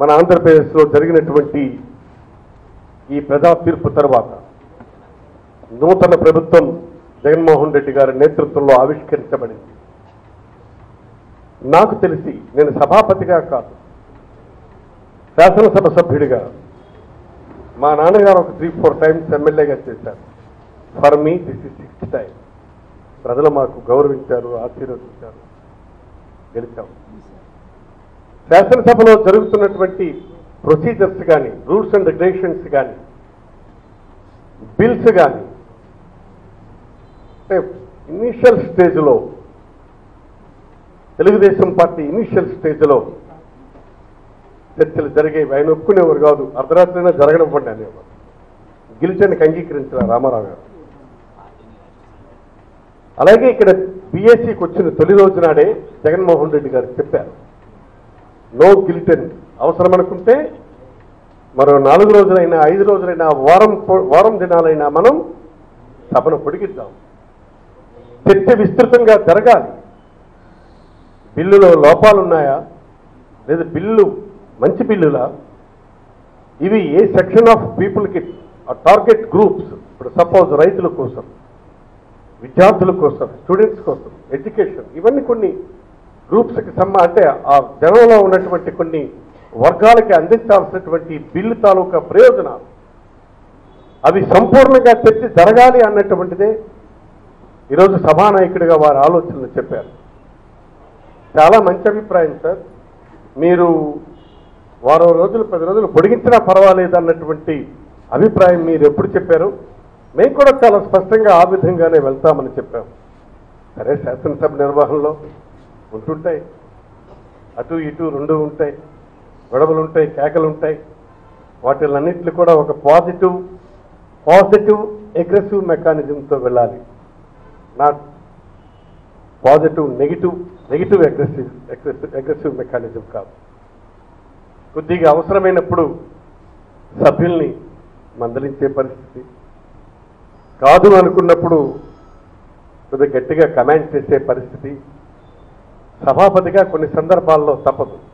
మన ఆంధ్రప్రదేశ్లో జరిగినటువంటి ఈ ప్రజా తీర్పు తర్వాత నూతన ప్రభుత్వం జగన్మోహన్ రెడ్డి గారి నేతృత్వంలో ఆవిష్కరించబడింది. నాకు తెలిసి నేను సభాపతిగా కాదు శాసనసభ సభ్యుడిగా మా నాన్నగారు ఒక త్రీ ఫోర్ టైమ్స్ ఎమ్మెల్యేగా చేశారు. For me this is sixth time ప్రజలు మాకు గౌరవించారు ఆశీర్వదించారు గెలిచాము శాసనసభలో జరుగుతున్నటువంటి ప్రొసీజర్స్ కానీ రూల్స్ అండ్ రెగ్యులేషన్స్ కానీ బిల్స్ కానీ అంటే ఇనీషియల్ స్టేజ్లో తెలుగుదేశం పార్టీ ఇనీషియల్ స్టేజ్లో చర్చలు జరిగేవి ఆయన ఒప్పుకునేవారు కాదు. అర్ధరాత్రైనా జరగనివ్వండి అనేవారు. గెలిచానికి అంగీకరించిన రామారావు గారు. అలాగే ఇక్కడ బీఎస్సీకి వచ్చిన తొలి రోజు నాడే జగన్మోహన్ రెడ్డి గారు చెప్పారు. నో గిల్టెన్ అవసరం అనుకుంటే మరో నాలుగు రోజులైనా ఐదు రోజులైనా వారం వారం దినాలైనా మనం సభను పొడిగిద్దాం. చర్చ విస్తృతంగా జరగాలి. బిల్లులో లోపాలున్నాయా? లేదా బిల్లు మంచి బిల్లులా? ఇవి ఏ సెక్షన్ ఆఫ్ పీపుల్కి టార్గెట్ గ్రూప్స్ ఇప్పుడు సపోజ్ రైతుల కోసం విద్యార్థుల కోసం స్టూడెంట్స్ కోసం ఎడ్యుకేషన్ ఇవన్నీ కొన్ని గ్రూప్స్కి సంబ అంటే ఆ జనంలో ఉన్నటువంటి కొన్ని వర్గాలకి అందించాల్సినటువంటి బిల్లు తాలూకా ప్రయోజనాలు. అవి సంపూర్ణంగా తెచ్చి జరగాలి అన్నటువంటిదే ఈరోజు సభానాయకుడిగా వారి ఆలోచనలు చెప్పారు. చాలా మంచి అభిప్రాయం సార్. మీరు వారం రోజులు పది రోజులు పొడిగించినా పర్వాలేదు అన్నటువంటి అభిప్రాయం మీరు ఎప్పుడు చెప్పారు? మేము కూడా చాలా స్పష్టంగా ఆ విధంగానే వెళ్తామని చెప్పాము సరే శాసనసభ నిర్వహణలో ఉంటుంటాయి. అటు ఇటు రెండు ఉంటాయి. గొడవలు ఉంటాయి కేకలు ఉంటాయి వాటిలన్నింటినీ కూడా ఒక పాజిటివ్ పాజిటివ్ అగ్రెసివ్ మెకానిజంతో వెళ్ళాలి. Not positive negative negative aggressive aggressive aggressive mechanism కాదు. కొద్దిగా అవసరమైనప్పుడు సభ్యుల్ని మందలించే పరిస్థితి. కాదు అనుకున్నప్పుడు కొద్దిగా గట్టిగా కమాండ్ చేసే పరిస్థితి. సభాపతిగా కొన్ని సందర్భాల్లో తప్పదు.